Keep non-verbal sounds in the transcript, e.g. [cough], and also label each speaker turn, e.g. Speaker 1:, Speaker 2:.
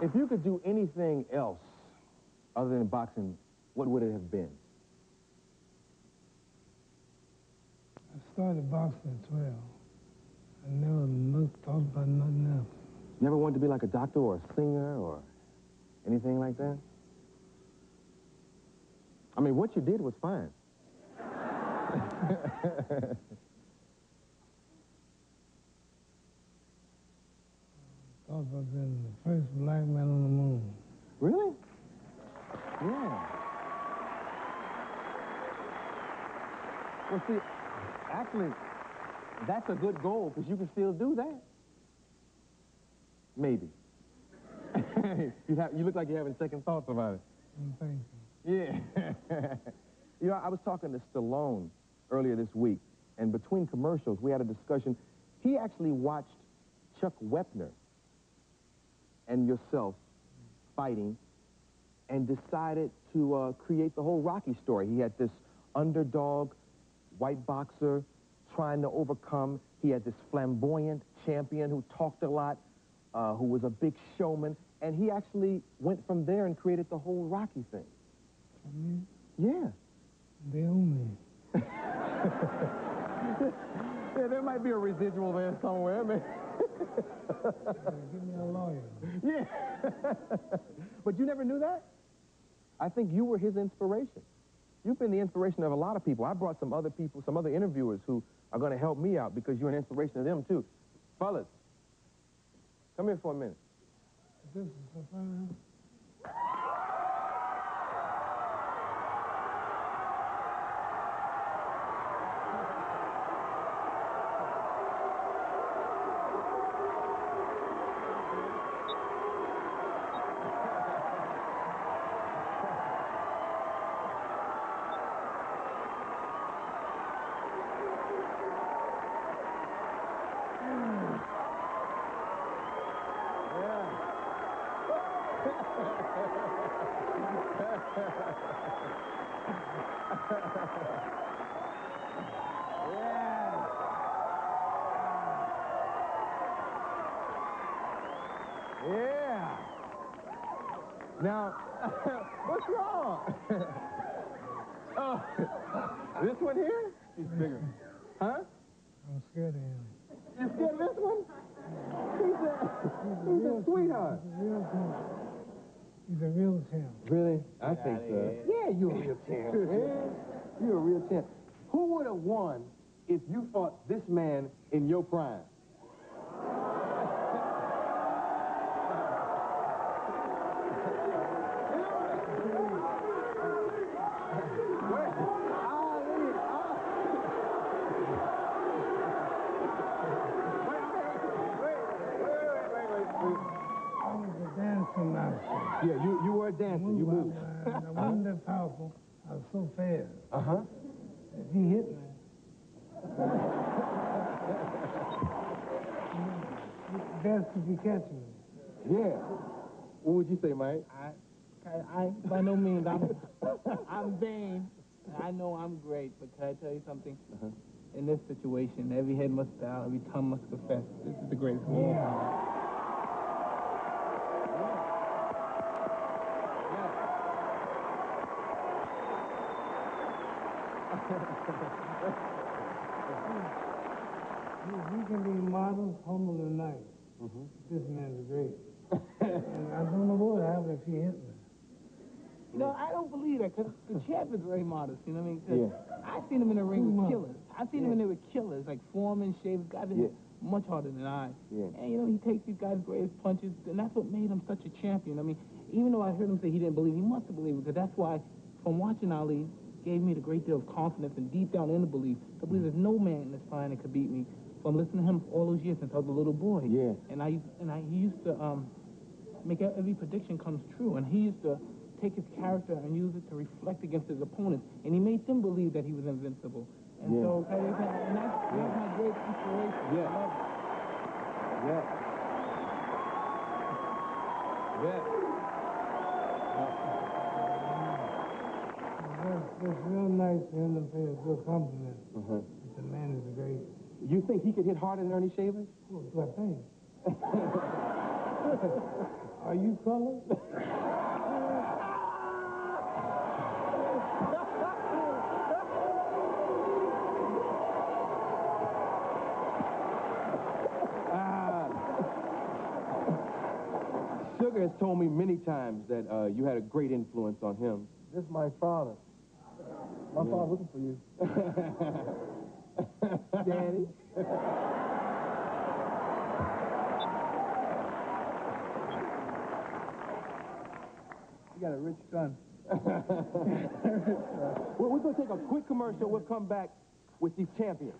Speaker 1: If, you could do anything else other than boxing, what would it have been?
Speaker 2: I started boxing at 12. I never looked, thought about nothing else.
Speaker 1: Never wanted to be like a doctor or a singer or anything like that? I mean, what you did was fine. [laughs]
Speaker 2: About being the first black man on the moon.
Speaker 1: Really? Yeah. Well, see, actually, that's a good goal because you can still do that. Maybe. [laughs] you, have, you look like you're having second thoughts about it.
Speaker 2: Mm, Thank you.
Speaker 1: Yeah. [laughs] you know, I was talking to Stallone earlier this week, and between commercials, we had a discussion. He actually watched Chuck Wepner and yourself fighting and decided to uh, create the whole Rocky story. He had this underdog white boxer trying to overcome. He had this flamboyant champion who talked a lot, uh, who was a big showman, and he actually went from there and created the whole Rocky thing. Yeah.
Speaker 2: own me. [laughs]
Speaker 1: Yeah, there might be a residual there somewhere, man.
Speaker 2: Give me a lawyer. [laughs]
Speaker 1: yeah. but you never knew that? I think you were his inspiration. You've been the inspiration of a lot of people. I brought some other people, some other interviewers who are going to help me out because you're an inspiration to them, too. Fellas, come here for a minute.
Speaker 2: This is the
Speaker 1: Yeah. Yeah. Now, [laughs] what's wrong? [laughs] oh, this one here? He's bigger. Huh?
Speaker 2: I'm scared of him.
Speaker 1: You scared of this one? He's a, he's a sweetheart.
Speaker 2: He's a real champ. A real champ.
Speaker 1: Really? I think so. Yeah, you're a real champ. You're a real champ. Who would have won if you fought this man in your prime? Wait, Ali,
Speaker 2: I was a master.
Speaker 1: Yeah, you, you were a dancer. You moved.
Speaker 2: I, I wasn't that powerful. I was so fast.
Speaker 1: Uh-huh.
Speaker 2: If he hit me, best if he catch me.
Speaker 1: Yeah. What would you say, Mike?
Speaker 3: I, I, I by no means, I'm, I'm vain. I know I'm great, but can I tell you something?
Speaker 1: Uh-huh.
Speaker 3: In this situation, every head must bow, every tongue must confess. This is the greatest of all
Speaker 2: He, can be modest, humble, and nice. Mm-hmm. This man's great. and I don't know what would happen if he hit me.
Speaker 3: You know, I don't believe that because the champ is very modest. You know what I mean?
Speaker 1: Yeah.
Speaker 3: I've seen him in the ring with killers. I've seen him in there with killers, like Foreman, Shavers, guys that
Speaker 1: Yeah.
Speaker 3: hit much harder than I.
Speaker 1: Yeah.
Speaker 3: And, you know, he takes these guys' greatest punches, and that's what made him such a champion. I mean, even though I heard him say he didn't believe, he must have believed because that's why, from watching Ali, gave me the great deal of confidence and deep down in the belief to believe there's no man in this planet that could beat me. From listening to him all those years since I was a little boy.
Speaker 1: Yeah.
Speaker 3: And I and I he used to um make every prediction comes true, and he used to take his character and use it to reflect against his opponents, and he made them believe that he was invincible. And
Speaker 1: Yeah.
Speaker 3: so, and that's, and that's, my great inspiration.
Speaker 1: Yeah.
Speaker 3: I.
Speaker 1: Yeah. Yeah.
Speaker 2: Nice for him to pay a good compliment.
Speaker 1: Uh-huh.
Speaker 2: The man is great.
Speaker 1: You think he could hit harder than Ernie Shavers?
Speaker 2: What do I think? [laughs] Are you colored? [laughs]
Speaker 1: Sugar has told me many times that uh, you had a great influence on him.
Speaker 2: This is my father. My father looking for you.
Speaker 1: Daddy.
Speaker 2: You got a rich son.
Speaker 1: Well, [laughs] we're going to take a quick commercial. We'll come back with these champions.